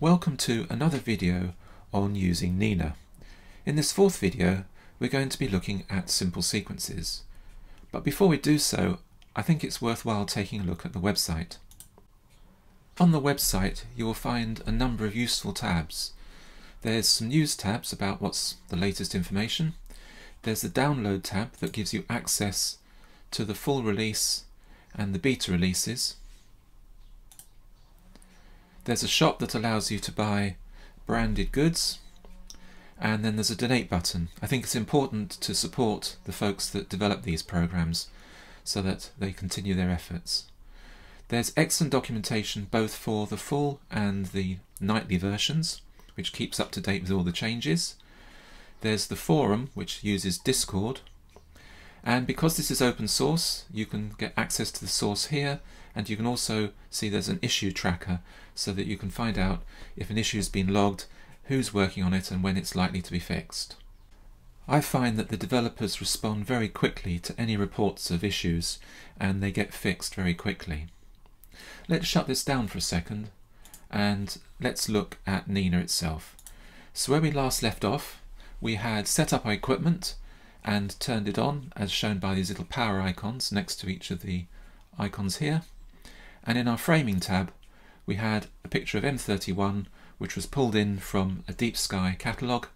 Welcome to another video on using Nina. In this fourth video we're going to be looking at simple sequences. But before we do so I think it's worthwhile taking a look at the website. On the website you will find a number of useful tabs. There's some news tabs about what's the latest information. There's the download tab that gives you access to the full release and the beta releases. There's a shop that allows you to buy branded goods and then there's a donate button. I think it's important to support the folks that develop these programs so that they continue their efforts. There's excellent documentation both for the full and the nightly versions, which keeps up to date with all the changes. There's the forum, which uses Discord. And because this is open source, you can get access to the source here, and you can also see there's an issue tracker so that you can find out if an issue has been logged, who's working on it and when it's likely to be fixed. I find that the developers respond very quickly to any reports of issues and they get fixed very quickly. Let's shut this down for a second and let's look at Nina itself. So where we last left off, we had set up our equipment and turned it on as shown by these little power icons next to each of the icons here. And in our framing tab, we had a picture of M31 which was pulled in from a Deep Sky catalogue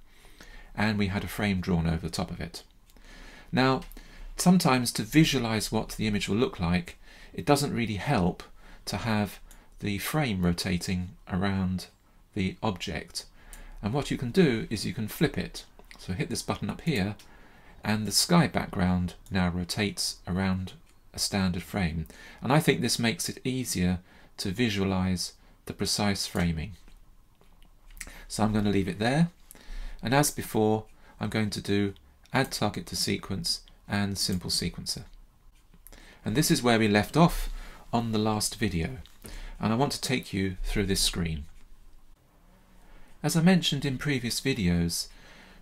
and we had a frame drawn over the top of it. Now sometimes to visualize what the image will look like it doesn't really help to have the frame rotating around the object and what you can do is you can flip it so hit this button up here and the sky background now rotates around a standard frame and I think this makes it easier to visualize the precise framing. So I'm going to leave it there. And as before, I'm going to do add target to sequence and simple sequencer. And this is where we left off on the last video. And I want to take you through this screen. As I mentioned in previous videos,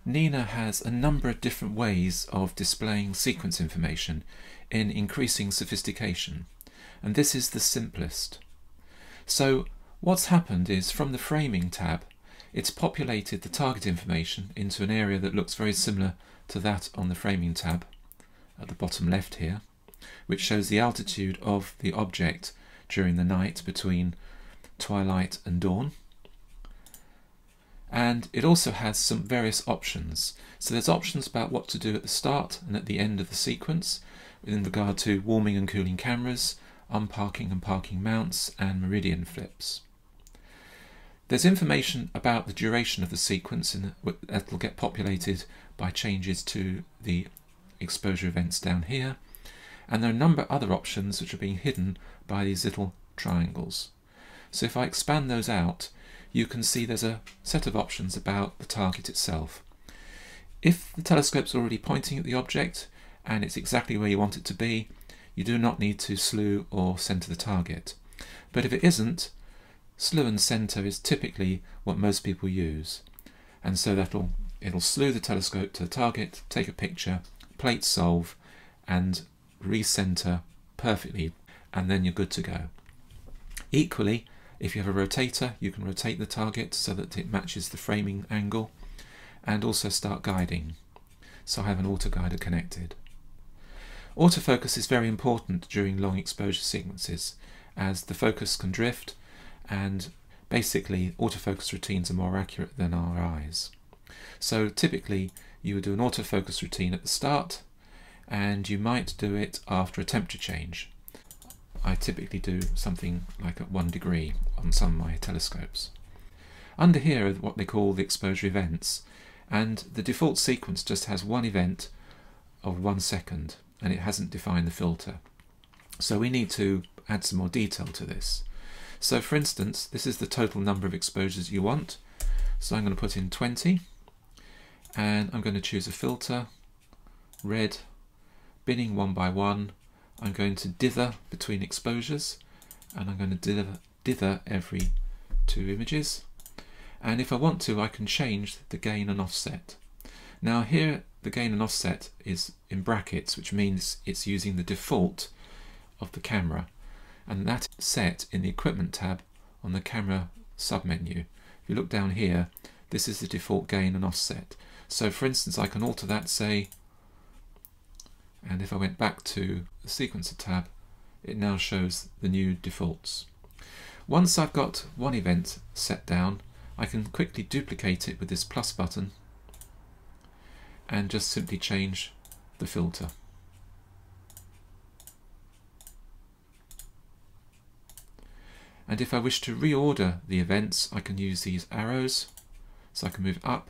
Nina has a number of different ways of displaying sequence information in increasing sophistication, and this is the simplest. So what's happened is from the framing tab, it's populated the target information into an area that looks very similar to that on the framing tab at the bottom left here, which shows the altitude of the object during the night between twilight and dawn. And it also has some various options. So there's options about what to do at the start and at the end of the sequence in regard to warming and cooling cameras, unparking and parking mounts, and meridian flips. There's information about the duration of the sequence and that will get populated by changes to the exposure events down here. And there are a number of other options which are being hidden by these little triangles. So if I expand those out, you can see there's a set of options about the target itself. If the telescope's already pointing at the object and it's exactly where you want it to be, you do not need to slew or center the target. But if it isn't, slew and center is typically what most people use. And so that'll it'll slew the telescope to the target, take a picture, plate solve, and recenter perfectly, and then you're good to go. Equally, if you have a rotator, you can rotate the target so that it matches the framing angle, and also start guiding. So I have an autoguider connected. Autofocus is very important during long exposure sequences as the focus can drift and basically autofocus routines are more accurate than our eyes. So typically you would do an autofocus routine at the start and you might do it after a temperature change. Typically do something like at one degree on some of my telescopes. Under here are what they call the exposure events and the default sequence just has one event of one second and it hasn't defined the filter. So we need to add some more detail to this. So for instance, this is the total number of exposures you want. So I'm going to put in 20 and I'm going to choose a filter, red, binning one by one. I'm going to dither between exposures and I'm going to dither, dither every two images. And if I want to, I can change the gain and offset. Now here the gain and offset is in brackets, which means it's using the default of the camera. And that's set in the equipment tab on the camera submenu. if you look down here, this is the default gain and offset. So for instance, I can alter that, say, and if I went back to the sequencer tab, it now shows the new defaults. Once I've got one event set down, I can quickly duplicate it with this plus button and just simply change the filter. And if I wish to reorder the events, I can use these arrows. So I can move up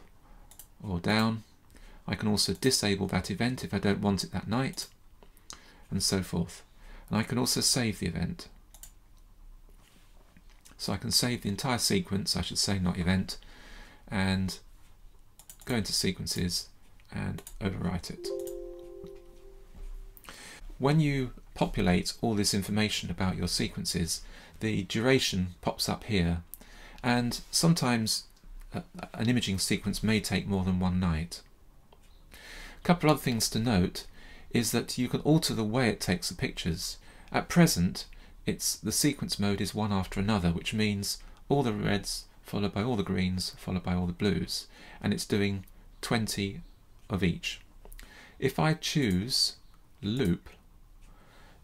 or down. I can also disable that event if I don't want it that night, and so forth. And I can also save the event. So I can save the entire sequence, I should say not event, and go into sequences and overwrite it. When you populate all this information about your sequences, the duration pops up here, and sometimes uh, an imaging sequence may take more than one night. A couple other things to note is that you can alter the way it takes the pictures. At present, it's the sequence mode is one after another, which means all the reds followed by all the greens followed by all the blues, and it's doing 20 of each. If I choose loop,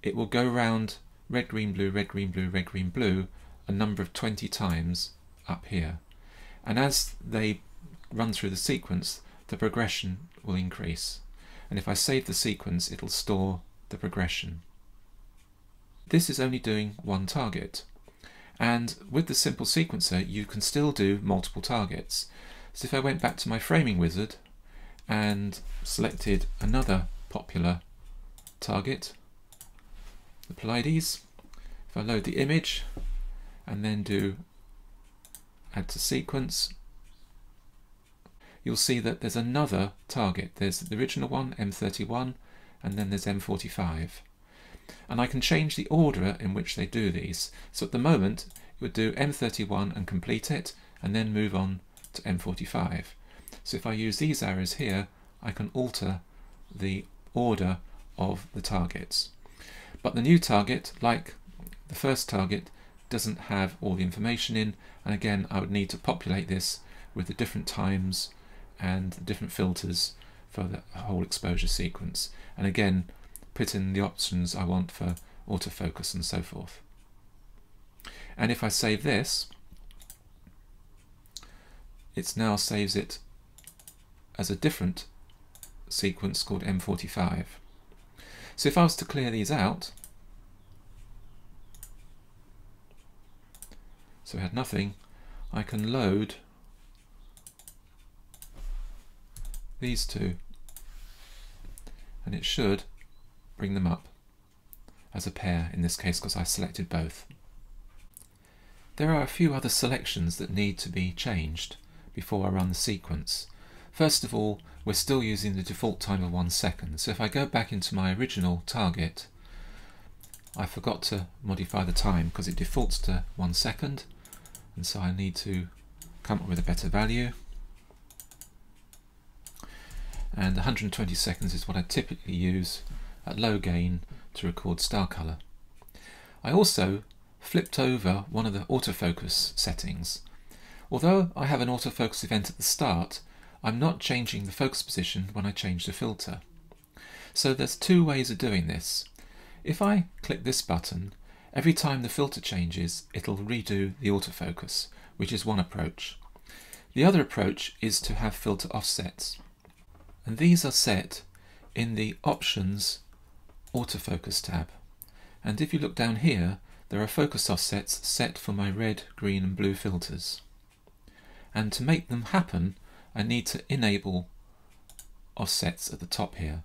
it will go round red, green, blue, red, green, blue, red, green, blue a number of 20 times up here. And as they run through the sequence, the progression will increase. And if I save the sequence, it'll store the progression. This is only doing one target. And with the simple sequencer, you can still do multiple targets. So if I went back to my framing wizard and selected another popular target, the Pleiades, if I load the image and then do add to sequence, you'll see that there's another target. There's the original one, M31, and then there's M45. And I can change the order in which they do these. So at the moment, it would do M31 and complete it, and then move on to M45. So if I use these arrows here, I can alter the order of the targets. But the new target, like the first target, doesn't have all the information in and again I would need to populate this with the different times and the different filters for the whole exposure sequence and again put in the options I want for autofocus and so forth. And if I save this, it now saves it as a different sequence called M45. So if I was to clear these out, so we had nothing, I can load these two and it should bring them up as a pair in this case because I selected both. There are a few other selections that need to be changed before I run the sequence. First of all, we're still using the default time of one second, so if I go back into my original target, I forgot to modify the time because it defaults to one second and so I need to come up with a better value and 120 seconds is what I typically use at low gain to record star color. I also flipped over one of the autofocus settings. Although I have an autofocus event at the start, I'm not changing the focus position when I change the filter. So there's two ways of doing this. If I click this button, Every time the filter changes, it'll redo the autofocus, which is one approach. The other approach is to have filter offsets. And these are set in the Options Autofocus tab. And if you look down here, there are focus offsets set for my red, green and blue filters. And to make them happen, I need to enable offsets at the top here.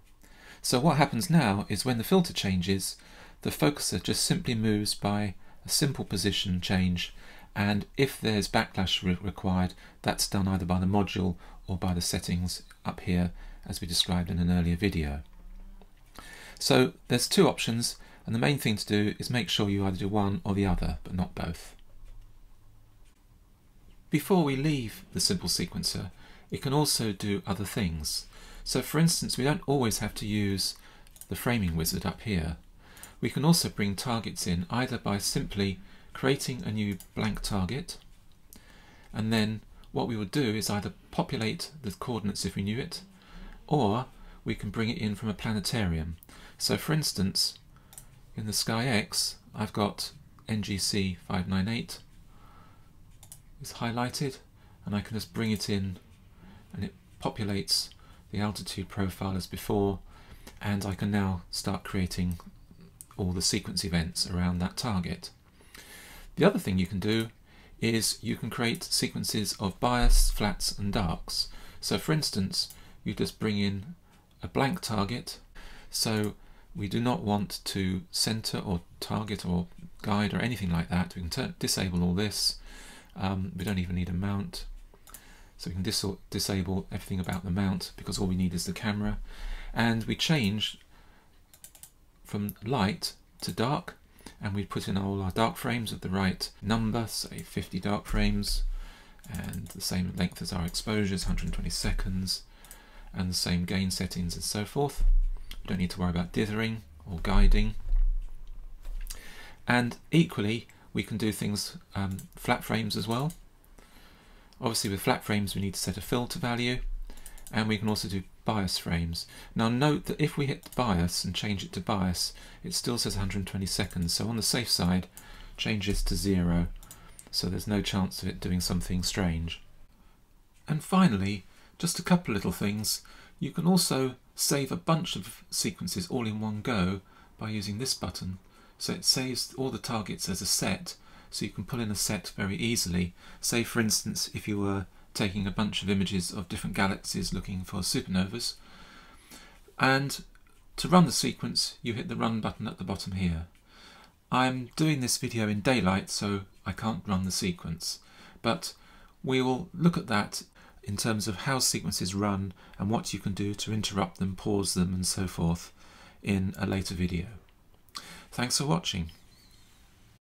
So what happens now is when the filter changes, the focuser just simply moves by a simple position change and if there's backlash re required that's done either by the module or by the settings up here as we described in an earlier video. So there's two options and the main thing to do is make sure you either do one or the other but not both. Before we leave the simple sequencer it can also do other things. So for instance we don't always have to use the framing wizard up here we can also bring targets in either by simply creating a new blank target and then what we would do is either populate the coordinates if we knew it, or we can bring it in from a planetarium. So for instance, in the SkyX, I've got NGC 598 It's highlighted, and I can just bring it in and it populates the altitude profile as before, and I can now start creating all the sequence events around that target. The other thing you can do is you can create sequences of bias, flats and darks. So for instance, you just bring in a blank target. So we do not want to center or target or guide or anything like that. We can disable all this. Um, we don't even need a mount. So we can dis disable everything about the mount because all we need is the camera. And we change from light to dark and we put in all our dark frames of the right number, say 50 dark frames, and the same length as our exposures, 120 seconds, and the same gain settings and so forth. We don't need to worry about dithering or guiding. And equally, we can do things um, flat frames as well. Obviously with flat frames we need to set a filter value and we can also do bias frames. Now note that if we hit bias and change it to bias, it still says 120 seconds. So on the safe side, change this to zero. So there's no chance of it doing something strange. And finally, just a couple little things. You can also save a bunch of sequences all in one go by using this button. So it saves all the targets as a set, so you can pull in a set very easily. Say for instance, if you were taking a bunch of images of different galaxies looking for supernovas. And to run the sequence, you hit the run button at the bottom here. I'm doing this video in daylight, so I can't run the sequence, but we will look at that in terms of how sequences run and what you can do to interrupt them, pause them and so forth in a later video. Thanks for watching.